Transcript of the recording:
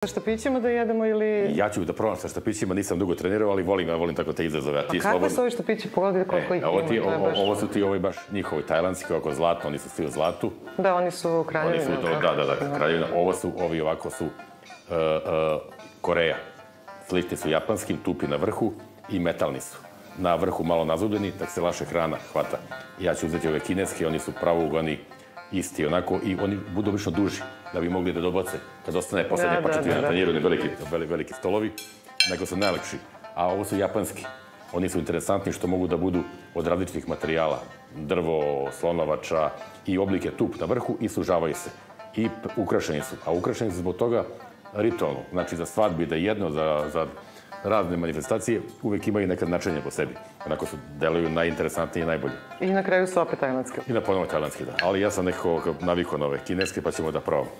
Sa štapićima da jedemo ili... Ja ću da probam sa štapićima, nisam dugo trenirao, ali volim, ja volim tako te izazove. A ti Pa kakve su ovi štapići? Pogledaj koliko ih e, ovo, ima. ti, je ovo, baš- ovo su ti ovi baš njihovi tajlandski, ovako zlatno, oni su svi u zlatu. Da, oni su Oni kraljevine. su, to, tako? da, da, da, kraljevina. Ovo su, ovi ovako su uh, uh, Koreja. Slični su japanskim, tupi na vrhu i metalni su. Na vrhu malo nazubljeni, tak se laše hrana hvata. Ja ću uzeti ove kineske, oni su pravougani, isti onako i oni budu obično duži da bi mogli da dobace kad ostane poslednje Da, da, pačetine da, na da. tanjiru, ne veliki, veli- veliki stolovi, nego su najlakši. A ovo su japanski. Oni su interesantni što mogu da budu od različitih materijala. Drvo, slonovača i oblike tup na vrhu i sužavaju se. I ukrašeni su. A ukrašeni su zbog toga ritualno. Znači za svadbi da jedno, za, za razne manifestacije uvek imaju neka značenje po sebi. Onako su deluju najinteresantnije i najbolje. I na kraju su opet tajlandske. I na ponovno tajlandski, da. Ali ja sam nekako navikao na ove kineske, pa ćemo da probamo.